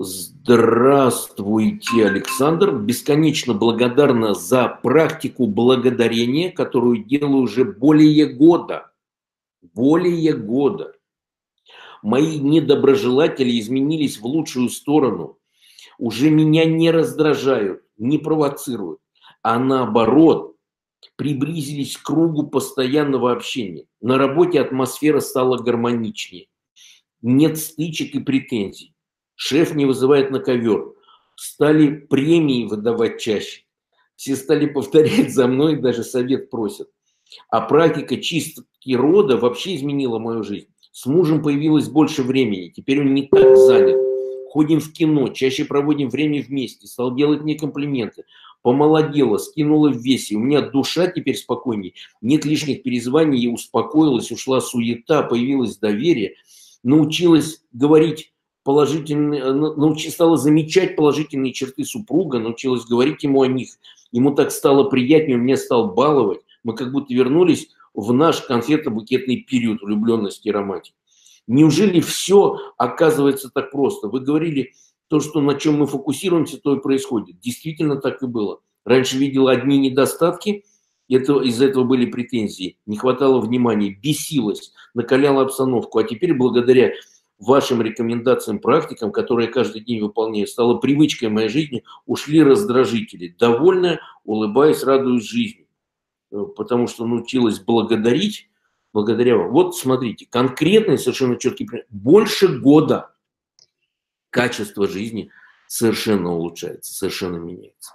Здравствуйте, Александр. Бесконечно благодарна за практику благодарения, которую делаю уже более года. Более года. Мои недоброжелатели изменились в лучшую сторону. Уже меня не раздражают, не провоцируют, а наоборот, приблизились к кругу постоянного общения. На работе атмосфера стала гармоничнее. Нет стычек и претензий Шеф не вызывает на ковер. Стали премии выдавать чаще. Все стали повторять за мной, даже совет просят. А практика чистки рода вообще изменила мою жизнь. С мужем появилось больше времени. Теперь он не так занят. Ходим в кино, чаще проводим время вместе. Стал делать мне комплименты. Помолодела, скинула в весе. У меня душа теперь спокойнее. Нет лишних перезваний. Я успокоилась, ушла суета, появилось доверие. Научилась говорить положительные, э, научилась, стала замечать положительные черты супруга, научилась говорить ему о них. Ему так стало приятнее, он меня стал баловать. Мы как будто вернулись в наш конфетно-букетный период влюбленности и романтики. Неужели все оказывается так просто? Вы говорили, то, что на чем мы фокусируемся, то и происходит. Действительно так и было. Раньше видела одни недостатки, это, из-за этого были претензии, не хватало внимания, бесилась, накаляла обстановку. А теперь благодаря вашим рекомендациям, практикам, которые я каждый день выполняю, стало привычкой моей жизни, ушли раздражители. Довольная, улыбаясь, радуюсь жизни. Э, потому что научилась благодарить благодаря вам. Вот смотрите, конкретный, совершенно четкий пример. Больше года качество жизни совершенно улучшается, совершенно меняется.